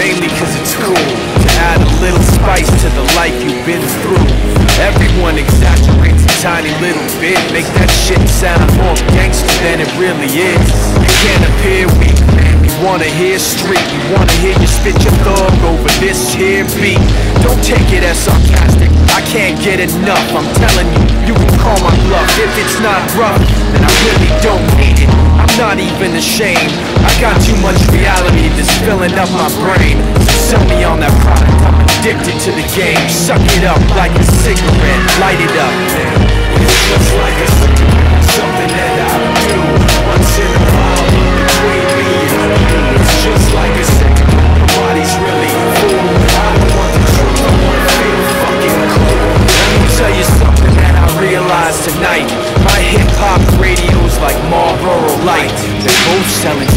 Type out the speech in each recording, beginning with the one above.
mainly cause it's cool To add a little spice to the life you've been through. Everyone exaggerates a tiny little bit Make that shit sound more gangster than it really is. You can't appear weak, wanna hear street You wanna hear you spit your thug over this here beat. Don't take it as sarcastic I can't get enough, I'm telling you You can call my bluff. If it's not rough, then I really don't need it. I'm not even ashamed. I got too much reality that's filling up my brain. So sell me on that product. I'm addicted to the game. Suck it up like a cigarette. Light it up It's just like a like Marlboro Light. They're both selling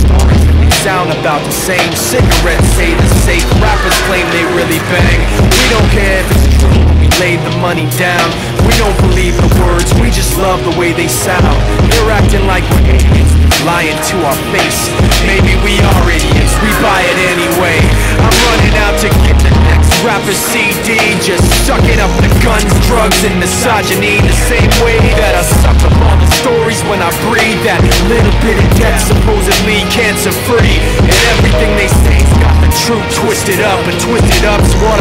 They sound about the same. Cigarettes say the safe. Rappers claim they really bang. We don't care if it's true. We laid the money down. We don't believe the words. We just love the way they sound. They're acting like we're idiots Lying to our face. Maybe we next rapper CD Just sucking up the guns, drugs, and misogyny. The same way that I suck up all the stories when I breathe That little bit of death supposedly cancer free And everything they say's got the truth twisted up And twisted up's what